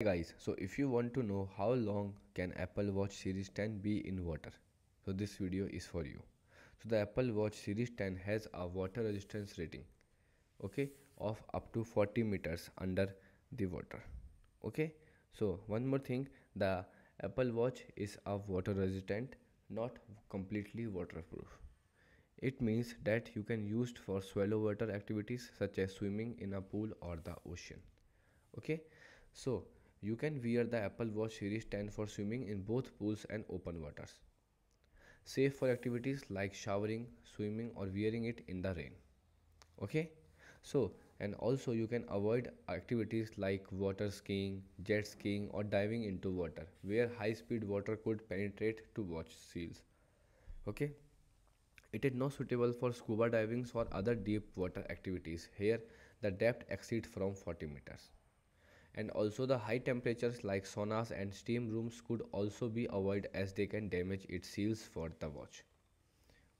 Hey guys so if you want to know how long can apple watch series 10 be in water so this video is for you. So the apple watch series 10 has a water resistance rating okay of up to 40 meters under the water okay. So one more thing the apple watch is a water resistant not completely waterproof. It means that you can use it for shallow water activities such as swimming in a pool or the ocean okay. So you can wear the Apple Watch Series 10 for swimming in both pools and open waters. Safe for activities like showering, swimming or wearing it in the rain. Okay? So, and also you can avoid activities like water skiing, jet skiing or diving into water where high speed water could penetrate to watch seals. Okay? It is not suitable for scuba diving or other deep water activities. Here the depth exceeds from 40 meters and also the high temperatures like saunas and steam rooms could also be avoided as they can damage its seals for the watch.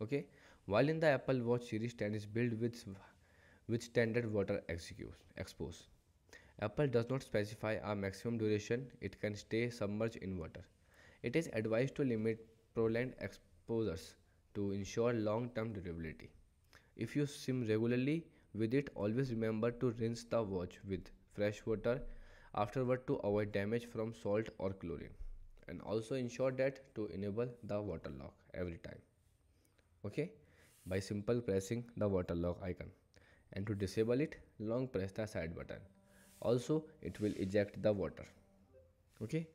Okay? While in the apple watch series 10 is built with with standard water expose. Apple does not specify a maximum duration. It can stay submerged in water. It is advised to limit prolonged exposures to ensure long-term durability. If you swim regularly with it always remember to rinse the watch with fresh water afterward to avoid damage from salt or chlorine. And also ensure that to enable the water lock every time. Okay? By simple pressing the water lock icon. And to disable it long press the side button. Also it will eject the water. Okay